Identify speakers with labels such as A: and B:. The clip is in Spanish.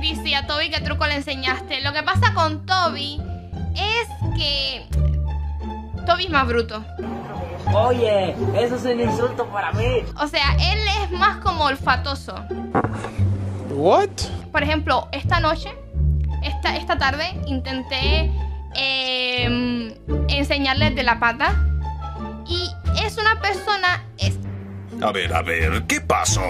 A: Dice a Toby qué truco le enseñaste. Lo que pasa con Toby es que Toby es más bruto.
B: Oye, eso es un insulto para mí.
A: O sea, él es más como olfatoso.
C: What?
A: Por ejemplo, esta noche, esta, esta tarde, intenté em, enseñarle de la pata. Y es una persona... Es,
D: A ver, a ver, ¿qué pasó?